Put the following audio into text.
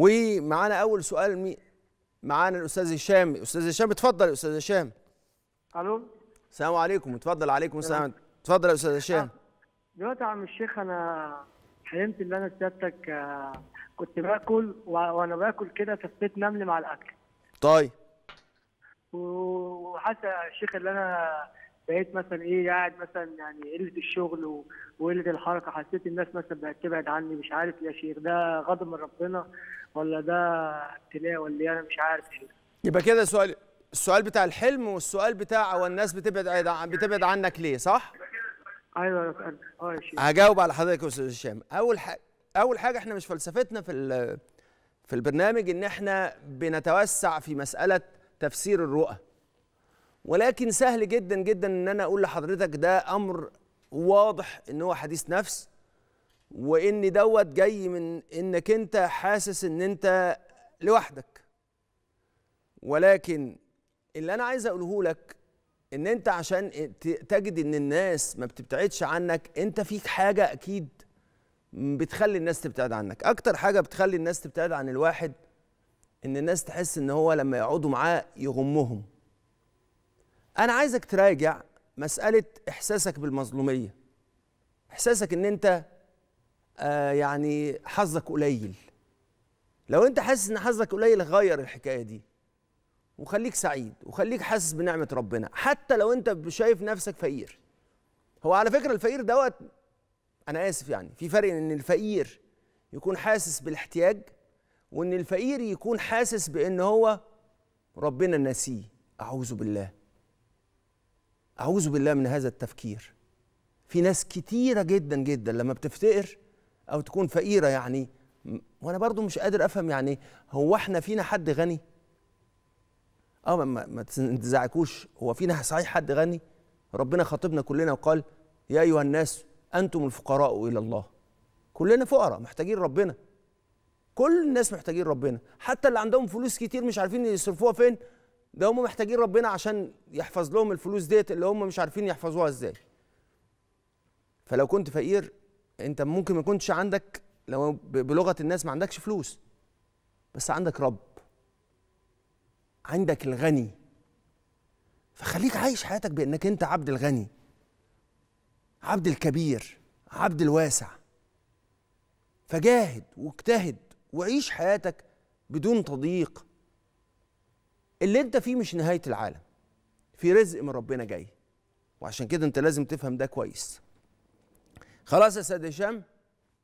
ومعانا أول سؤال مي... معانا الأستاذ هشام. أستاذ هشام اتفضل يا أستاذ هشام. ألو؟ السلام عليكم. اتفضل عليكم السلام. اتفضل يا أستاذ هشام. دلوقتي يا عم الشيخ أنا حلمت إن أنا سيادتك آه، كنت باكل وأنا باكل كده تفيت نمل مع الأكل. طيب. و- وحاسس يا شيخ إن أنا بقيت مثلا إيه قاعد مثلا يعني قلة الشغل وقلة الحركة حسيت الناس مثلا بقت تبعد عني مش عارف يا شيخ ده غضب من ربنا ولا ده ابتلاء ولا إيه؟ أنا مش عارف شيخ. يبقى كده سؤال السؤال بتاع الحلم والسؤال بتاع هو الناس بتبعد بتبعد عنك ليه صح؟ أيوه يا. أه يا شيخ. هجاوب على حضرتك يا أستاذ هشام. أول حاجة أول حاجة إحنا مش فلسفتنا في في البرنامج إن إحنا بنتوسع في مسألة تفسير الرؤى. ولكن سهل جدا جدا إن أنا أقول لحضرتك ده أمر واضح إن هو حديث نفس وإن دوت جاي من إنك أنت حاسس إن أنت لوحدك. ولكن اللي أنا عايز أقوله لك إن أنت عشان تجد إن الناس ما بتبتعدش عنك أنت فيك حاجة أكيد بتخلي الناس تبتعد عنك. أكتر حاجة بتخلي الناس تبتعد عن الواحد إن الناس تحس إن هو لما يقعدوا معاه يغمهم. أنا عايزك تراجع مسألة إحساسك بالمظلومية. إحساسك إن أنت آه يعني حظك قليل. لو أنت حاسس إن حظك قليل غير الحكاية دي. وخليك سعيد وخليك حاسس بنعمة ربنا. حتى لو أنت شايف نفسك فقير. هو على فكرة الفقير دوت أنا آسف يعني في فرق إن الفقير يكون حاسس بالاحتياج وإن الفقير يكون حاسس بإن هو ربنا ناسيه أعوذ بالله. أعوذ بالله من هذا التفكير. في ناس كتيرة جدا جدا لما بتفتقر أو تكون فقيرة يعني وأنا برضو مش قادر أفهم يعني هو إحنا فينا حد غني؟ أه ما, ما, تنزعكوش هو فينا صحيح حد غني؟ ربنا خاطبنا كلنا وقال يا أيها الناس أنتم الفقراء إلى الله. كلنا فقراء محتاجين ربنا. كل الناس محتاجين ربنا. حتى اللي عندهم فلوس كتير مش عارفين يصرفوها فين؟ ده هم محتاجين ربنا عشان يحفظ لهم الفلوس ديت اللي هم مش عارفين يحفظوها إزاي. فلو كنت فقير انت ممكن ما يكونش عندك لو بلغة الناس ما عندكش فلوس بس عندك رب. عندك الغني. فخليك عايش حياتك بانك انت عبد الغني عبد الكبير عبد الواسع. فجاهد واجتهد وعيش حياتك بدون تضييق. اللي انت فيه مش نهاية العالم. في رزق من ربنا جاي. وعشان كده انت لازم تفهم ده كويس. خلاص يا سيد هشام